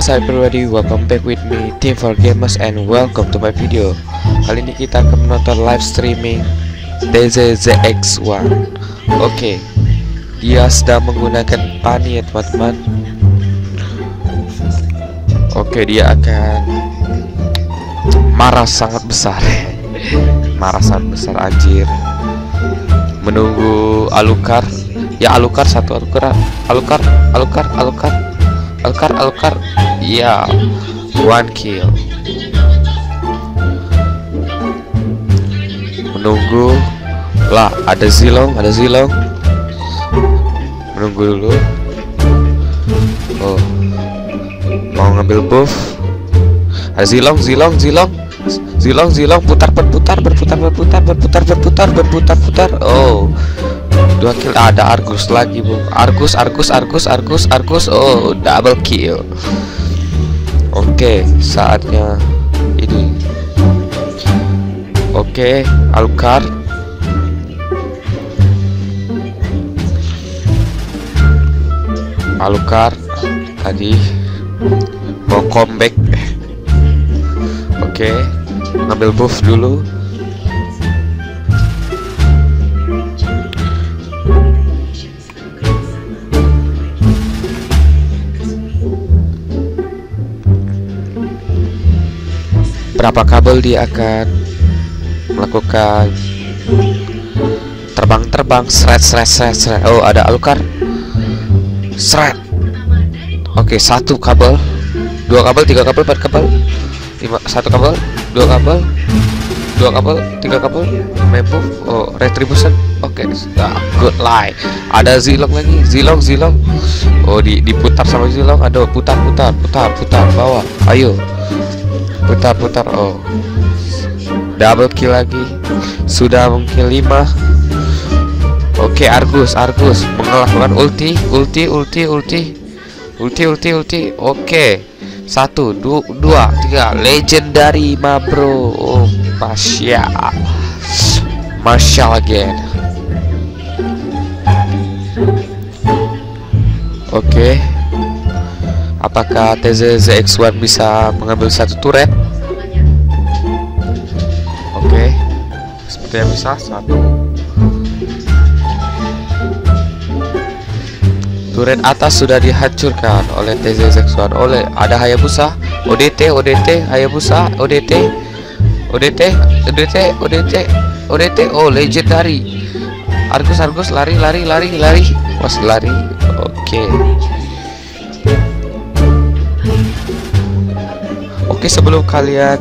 what's up everybody, welcome back with me Team for Gamers and welcome to my video. Kali ini kita akan menonton live streaming DZZX1 Oke, dia sedang menggunakan pani ya teman-teman Oke, dia akan marah sangat besar. Marah sangat besar anjir. Menunggu Alukar Ya Alukar satu Alukar Alukar Alukar Alukar Alukar Alukar Ya One kill. Menunggu. Lah ada Zilong Ada Zilong. Menunggu dulu. Oh. Mau ngambil buff. Ada Zilong Zilong Zilong. Zilong Zilong putar berputar berputar berputar berputar berputar berputar putar. Oh. Dua kill. Ada Argus lagi bu. Argus Argus Argus Argus Argus. Oh double kill oke saatnya ini. Oke Alukar Alukar tadi mau comeback. Oke ngambil buff dulu berapa kabel dia akan melakukan terbang-terbang seret seret seret seret. Oh ada alukar. Seret. Oke satu kabel. Dua kabel tiga kabel empat kabel. Lima satu kabel dua kabel. Dua kabel tiga kabel. Mempo oh retribution. Oke okay. nah, good lie. Ada zilong lagi. Zilong zilong. Oh di diputar sama zilong. Ada putar putar putar putar bawah. Ayo putar putar oh. Double kill lagi. Sudah mungkin 5 oke Argus Argus. Melakukan ulti ulti ulti ulti. Ulti ulti ulti. Oke. Satu du dua tiga. Legendary ma bro. Oh masya masya again oke. Apakah TZZX1 bisa mengambil satu turret? Seperti yang bisa satu. Turret atas sudah dihancurkan oleh TZZX1 oleh ada Hayabusa, ODT, ODT, Hayabusa, ODT, ODT, ODT, ODT, ODT, oh legendary. Argus, Argus, lari, lari, lari, lari, masih lari. Oke. Okay. Oke sebelum kalian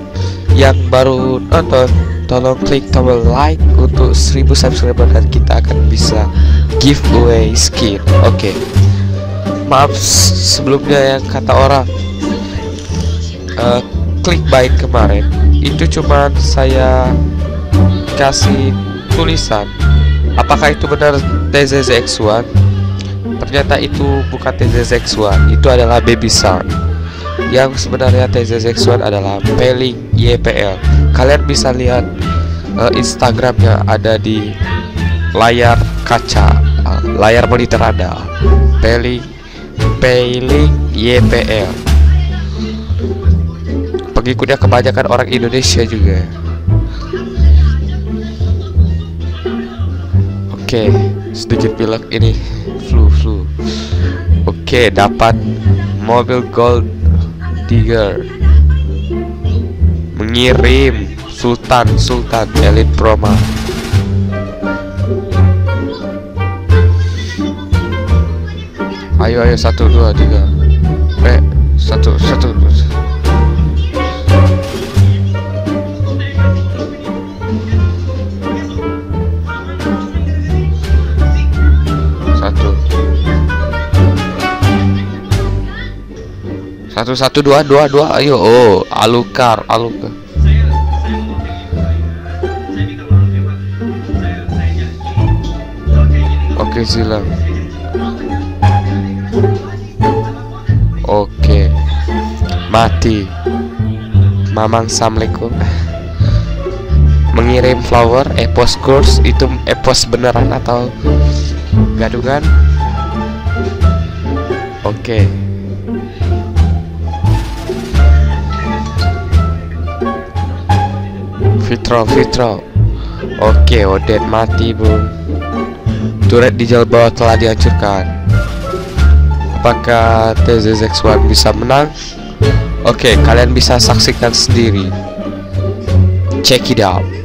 yang baru nonton tolong klik tombol like untuk 1000 subscriber dan kita akan bisa giveaway skin. Oke. Maaf sebelumnya yang kata orang uh, klik baik kemarin. Itu cuman saya kasih tulisan. Apakah itu benar TZZX1 ternyata itu bukan TZZX1 itu adalah baby sound yang sebenarnya TZX1 adalah Peling YPL. Kalian bisa lihat uh, Instagramnya ada di layar kaca, uh, layar monitor Anda. Peling Peling YPL. Pengikutnya kebanyakan orang Indonesia juga. Oke, okay, sedikit pilek ini flu flu. Oke, okay, dapat mobil gold Tiger mengirim Sultan Sultan Elite Proma ayo ayo satu dua tiga. Eh satu satu. Satu satu dua dua dua. Ayo oh alukar alukar Oke silang Oke. Mati. Mamang Assalamualaikum. Mengirim flower Epos course Itu epos beneran atau Gadungan Oke. Okay. Fitro Fitro. Oke okay, Odet mati bro Turret di jalur bawah telah dihancurkan. Apakah TZX1 bisa menang? Oke, kalian bisa saksikan sendiri. Check it out.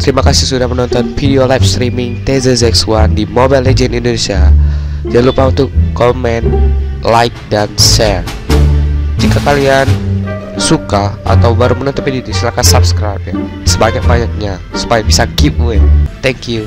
Terima kasih sudah menonton video live streaming TZX1 di Mobile Legend Indonesia. Jangan lupa untuk komen, like, dan share. Jika kalian suka atau baru menonton video ini silahkan subscribe ya sebanyak-banyaknya supaya bisa giveaway. Thank you.